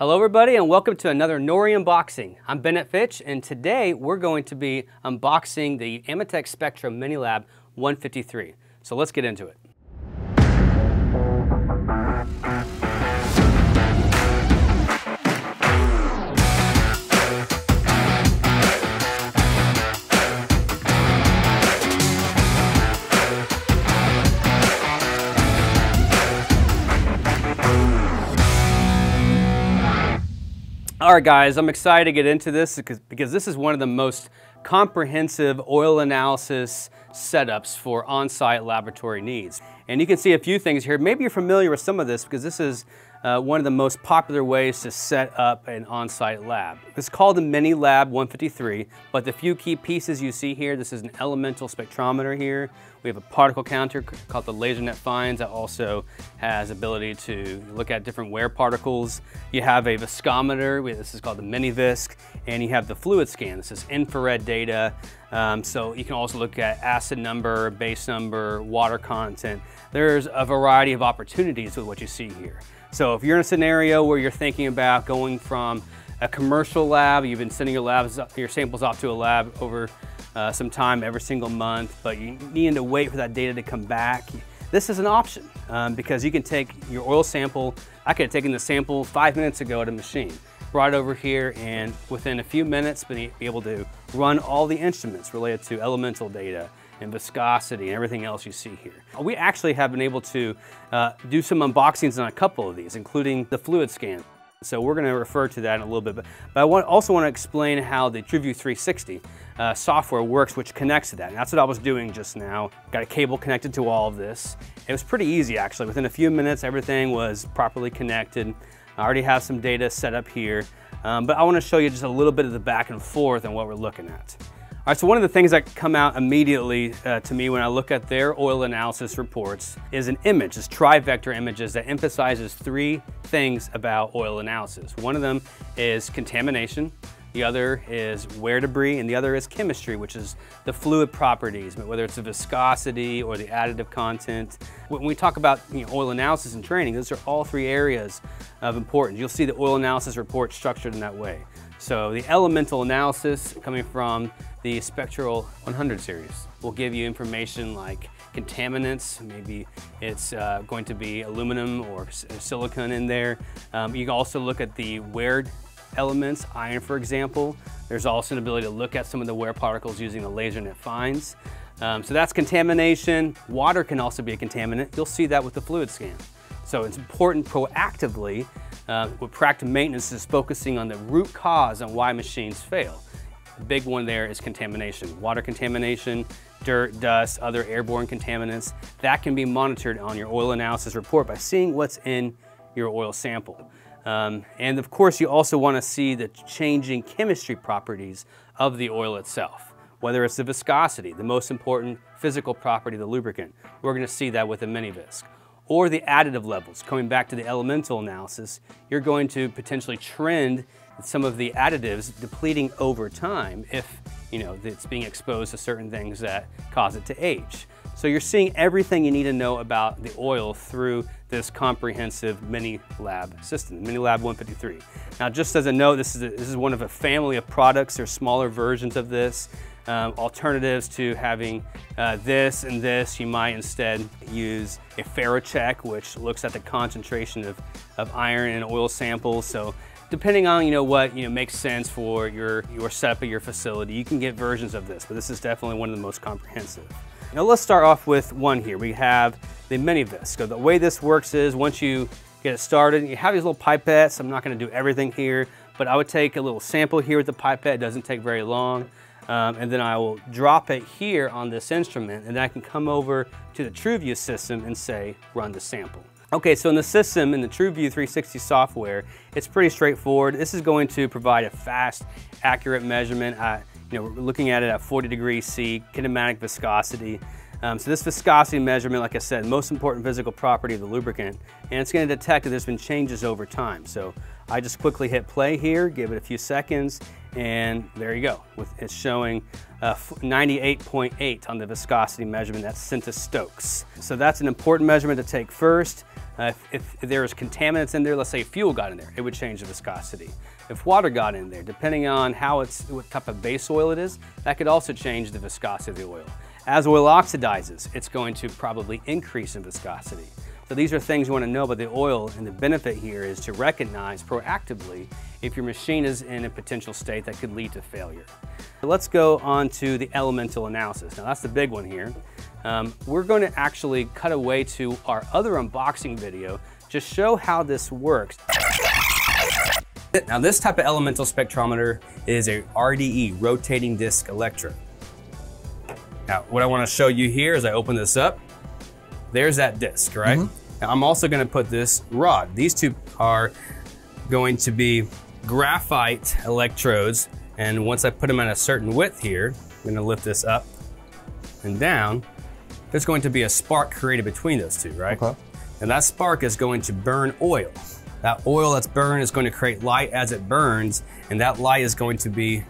Hello everybody and welcome to another Noria unboxing. I'm Bennett Fitch and today we're going to be unboxing the AMETEK Spectro Minilab 153. So let's get into it. All right, guys, I'm excited to get into this because, because this is one of the most comprehensive oil analysis setups for on-site laboratory needs. And you can see a few things here. Maybe you're familiar with some of this because this is uh, one of the most popular ways to set up an on-site lab. It's called the Minilab 153, but the few key pieces you see here, this is an elemental spectrometer here. We have a particle counter called the LaserNet Fines that also has ability to look at different wear particles. You have a viscometer, this is called the MiniVisc, and you have the fluid scan. This is infrared data, um, so you can also look at acid number, base number, water content. There's a variety of opportunities with what you see here. So if you're in a scenario where you're thinking about going from a commercial lab, you've been sending your labs, your samples off to a lab over uh, some time every single month, but you need to wait for that data to come back. This is an option um, because you can take your oil sample. I could have taken the sample five minutes ago at a machine, brought it over here, and within a few minutes be able to run all the instruments related to elemental data, and viscosity and everything else you see here. We actually have been able to uh, do some unboxings on a couple of these, including the fluid scan. So we're going to refer to that in a little bit, but, but I want, also want to explain how the TrueVu 360 uh, software works, which connects to that. And that's what I was doing just now. Got a cable connected to all of this. It was pretty easy actually. Within a few minutes, everything was properly connected. I already have some data set up here, um, but I want to show you just a little bit of the back and forth and what we're looking at. All right, so one of the things that come out immediately uh, to me when I look at their oil analysis reports is an image, this tri-vector images that emphasizes three things about oil analysis. One of them is contamination, the other is wear debris, and the other is chemistry, which is the fluid properties, whether it's the viscosity or the additive content. When we talk about you know, oil analysis and training, those are all three areas of importance. You'll see the oil analysis report structured in that way. So the elemental analysis coming from the SpectrOil 100 series will give you information like contaminants, maybe it's uh, going to be aluminum or silicon in there. Um, you can also look at the wear elements, iron for example. There's also an ability to look at some of the wear particles using the laser LaserNet Fines. Um, so that's contamination. Water can also be a contaminant. You'll see that with the fluid scan. So it's important proactively uh, with proactive maintenance is focusing on the root cause and why machines fail. The big one there is contamination. Water contamination, dirt, dust, other airborne contaminants. That can be monitored on your oil analysis report by seeing what's in your oil sample. Um, and of course, you also want to see the changing chemistry properties of the oil itself, whether it's the viscosity, the most important physical property of the lubricant. We're going to see that with the MiniVisc or the additive levels. Coming back to the elemental analysis, you're going to potentially trend some of the additives depleting over time if you know it's being exposed to certain things that cause it to age. So you're seeing everything you need to know about the oil through this comprehensive mini lab system, Mini Lab 153. Now just as a note, this is, a, this is one of a family of products. There's smaller versions of this um, alternatives to having uh, this and this, you might instead use a FerroCheck, which looks at the concentration of, of iron in oil samples. So depending on you know what you know makes sense for your, your setup of your facility, you can get versions of this, but this is definitely one of the most comprehensive. Now let's start off with one here. We have the MiniVisc. So the way this works is once you get it started, you have these little pipettes. I'm not gonna do everything here, but I would take a little sample here with the pipette. It doesn't take very long. Um, and then I will drop it here on this instrument and then I can come over to the TrueVu system and say, run the sample. Okay, so in the system, in the TrueVu 360 software, it's pretty straightforward. This is going to provide a fast, accurate measurement. You know, we're looking at it at 40 degrees C, kinematic viscosity. Um, so this viscosity measurement, like I said, most important physical property of the lubricant, and it's going to detect that there's been changes over time. So I just quickly hit play here, give it a few seconds, And there you go. It's showing 98.8 uh, on the viscosity measurement. That's centistokes. So that's an important measurement to take first. Uh, if, if there is contaminants in there, let's say fuel got in there, it would change the viscosity. If water got in there, depending on how it's, what type of base oil it is, that could also change the viscosity of the oil. As oil oxidizes, it's going to probably increase in viscosity. So these are things you want to know about the oil and the benefit here is to recognize proactively if your machine is in a potential state that could lead to failure. Let's go on to the elemental analysis. Now that's the big one here. Um, we're going to actually cut away to our other unboxing video to show how this works. Now this type of elemental spectrometer is a RDE, rotating disc electrode. Now what I want to show you here is I open this up, there's that disc, right? Mm -hmm. Now I'm also gonna put this rod. These two are going to be graphite electrodes. And once I put them at a certain width here, I'm gonna lift this up and down, there's going to be a spark created between those two, right? Okay. And that spark is going to burn oil. That oil that's burned is going to create light as it burns, and that light is going to be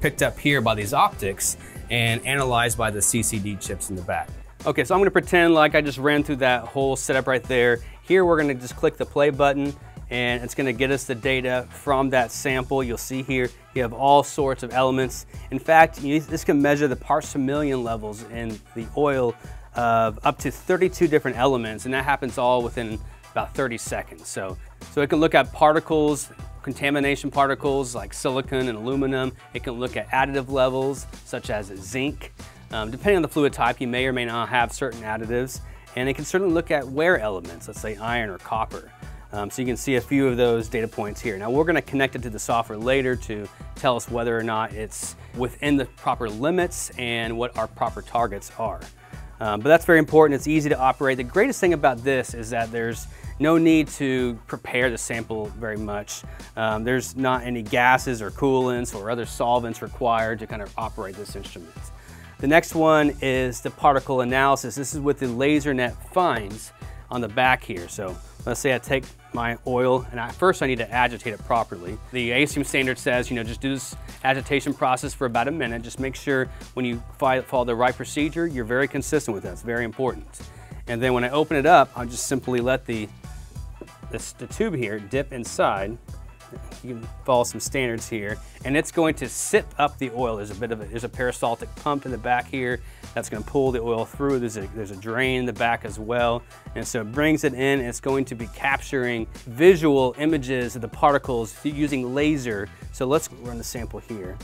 picked up here by these optics and analyzed by the CCD chips in the back. Okay, so I'm gonna pretend like I just ran through that whole setup right there. Here we're gonna just click the play button and it's gonna get us the data from that sample. You'll see here, you have all sorts of elements. In fact, you, this can measure the parts per million levels in the oil of up to 32 different elements, and that happens all within about 30 seconds. So, so it can look at particles, contamination particles like silicon and aluminum. It can look at additive levels, such as zinc. Um, depending on the fluid type, you may or may not have certain additives, and it can certainly look at wear elements, let's say iron or copper. Um, so you can see a few of those data points here. Now we're gonna connect it to the software later to tell us whether or not it's within the proper limits and what our proper targets are. Um, but that's very important, it's easy to operate. The greatest thing about this is that there's no need to prepare the sample very much. Um, there's not any gases or coolants or other solvents required to kind of operate this instrument. The next one is the particle analysis. This is what the LaserNet Fines on the back here. So let's say I take my oil and I, first I need to agitate it properly. The ASTM standard says, you know, just do this agitation process for about a minute. Just make sure when you follow the right procedure, you're very consistent with that. It's very important. And then when I open it up, I'll just simply let the, this, the tube here dip inside you can follow some standards here, and it's going to sip up the oil. There's a bit of a, there's a peristaltic pump in the back here that's going to pull the oil through. There's a, there's a drain in the back as well, and so it brings it in. it's going to be capturing visual images of the particles using laser. So let's run the sample here.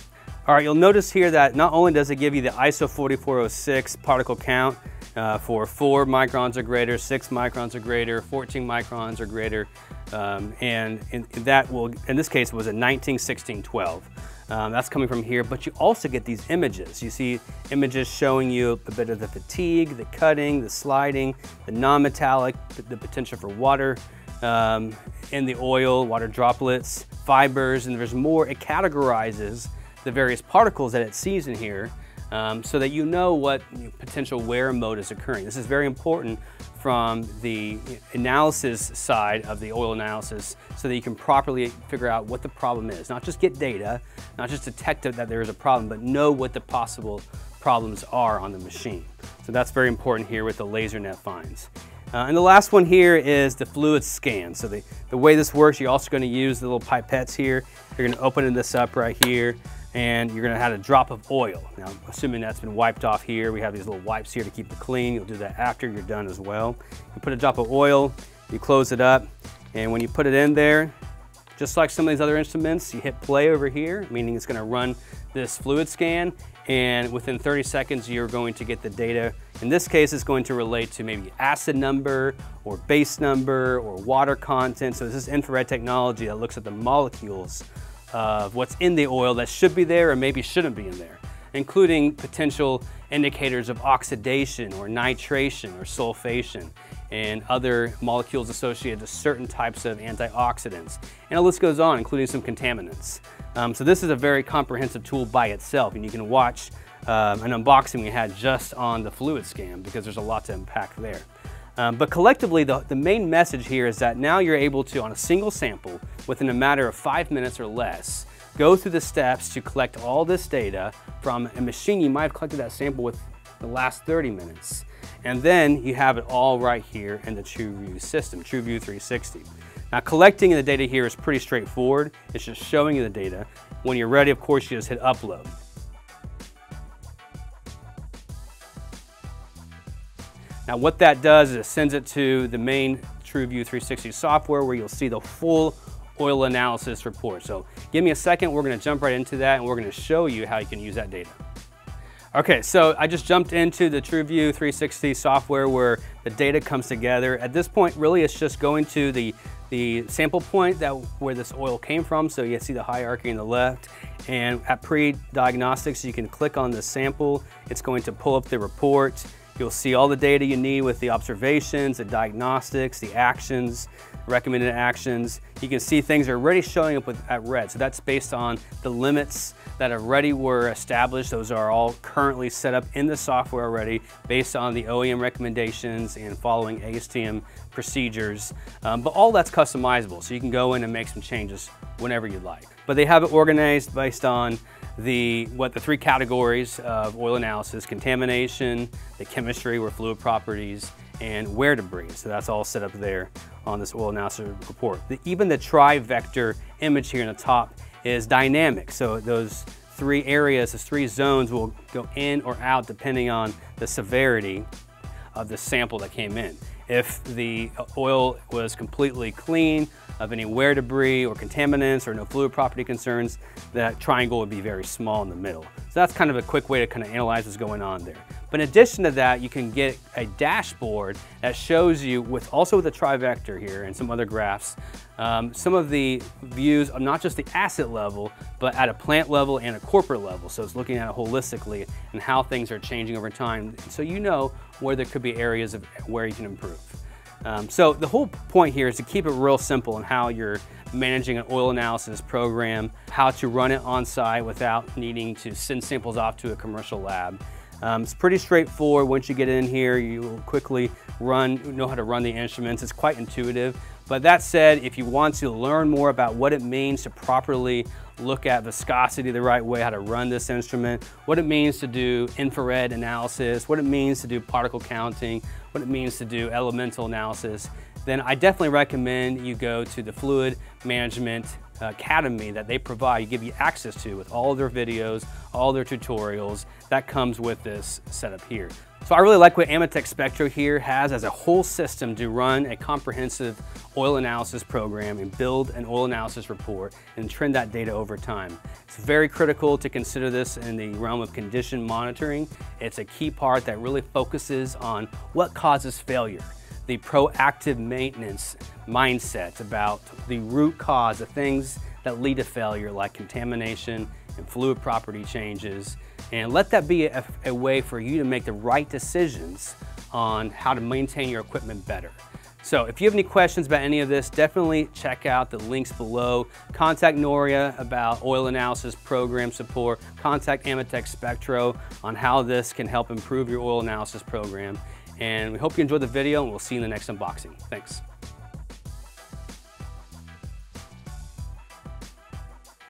All right, you'll notice here that not only does it give you the ISO 4406 particle count, uh, for four microns or greater, six microns or greater, 14 microns or greater. Um, and, that will, in this case, was a 19, 16, 12. Um, that's coming from here, but you also get these images. You see images showing you a bit of the fatigue, the cutting, the sliding, the non-metallic, the, the, potential for water um, in the oil, water droplets, fibers, and there's more. It categorizes the various particles that it sees in here um, so that you know what potential wear mode is occurring. This is very important from the analysis side of the oil analysis so that you can properly figure out what the problem is. Not just get data, not just detect that there is a problem, but know what the possible problems are on the machine. So that's very important here with the LaserNet fines. Uh, and the last one here is the fluid scan. So the, the way this works, you're also going to use the little pipettes here. You're going to open this up right here and you're gonna add a drop of oil. Now, assuming that's been wiped off here, we have these little wipes here to keep it clean. You'll do that after you're done as well. You put a drop of oil, you close it up, and when you put it in there, just like some of these other instruments, you hit play over here, meaning it's gonna run this fluid scan, and within 30 seconds, you're going to get the data. In this case, it's going to relate to maybe acid number, or base number, or water content. So this is infrared technology that looks at the molecules of what's in the oil that should be there or maybe shouldn't be in there, including potential indicators of oxidation or nitration or sulfation and other molecules associated with certain types of antioxidants. And the list goes on, including some contaminants. Um, so this is a very comprehensive tool by itself, and you can watch um, an unboxing we had just on the fluid scan because there's a lot to unpack there. Um, but collectively, the, the main message here is that now you're able to, on a single sample, within a matter of five minutes or less, go through the steps to collect all this data from a machine you might have collected that sample with the last 30 minutes. And then you have it all right here in the TrueVu system, TrueVu 360. Now collecting the data here is pretty straightforward. It's just showing you the data. When you're ready, of course, you just hit upload. Now what that does is it sends it to the main TrueVu 360 software where you'll see the full oil analysis report. So give me a second, we're gonna jump right into that and we're gonna show you how you can use that data. Okay, so I just jumped into the TrueVu 360 software where the data comes together. At this point, really it's just going to the, the sample point that where this oil came from. So you see the hierarchy on the left. And at pre-diagnostics, you can click on the sample. It's going to pull up the report. You'll see all the data you need with the observations, the diagnostics, the actions, recommended actions. You can see things are already showing up with, at red. So that's based on the limits that already were established. Those are all currently set up in the software already based on the OEM recommendations and following ASTM procedures. Um, but all that's customizable. So you can go in and make some changes whenever you'd like. But they have it organized based on the what the three categories of oil analysis, contamination, the chemistry or fluid properties, and wear debris. So that's all set up there on this oil analysis report. The, even the tri-vector image here in the top is dynamic. So those three areas, those three zones will go in or out depending on the severity of the sample that came in. If the oil was completely clean of any wear debris or contaminants or no fluid property concerns, that triangle would be very small in the middle. So that's kind of a quick way to kind of analyze what's going on there. But in addition to that, you can get a dashboard that shows you, with also with a tri-vector here and some other graphs, um, some of the views of not just the asset level, but at a plant level and a corporate level. So it's looking at it holistically and how things are changing over time. So you know where there could be areas of where you can improve. Um, so the whole point here is to keep it real simple in how you're managing an oil analysis program, how to run it on site without needing to send samples off to a commercial lab. Um, it's pretty straightforward. Once you get in here, you quickly run, know how to run the instruments. It's quite intuitive. But that said, if you want to learn more about what it means to properly look at viscosity the right way, how to run this instrument, what it means to do infrared analysis, what it means to do particle counting, what it means to do elemental analysis, then I definitely recommend you go to the Fluid Management Academy that they provide, give you access to with all their videos, all their tutorials. That comes with this setup here. So I really like what AMETEK Spectro here has as a whole system to run a comprehensive oil analysis program and build an oil analysis report and trend that data over time. It's very critical to consider this in the realm of condition monitoring. It's a key part that really focuses on what causes failure the proactive maintenance mindset about the root cause, of things that lead to failure like contamination and fluid property changes. And let that be a, a way for you to make the right decisions on how to maintain your equipment better. So if you have any questions about any of this, definitely check out the links below. Contact Noria about oil analysis program support. Contact AMETEK Spectro on how this can help improve your oil analysis program. And we hope you enjoyed the video and we'll see you in the next unboxing. Thanks.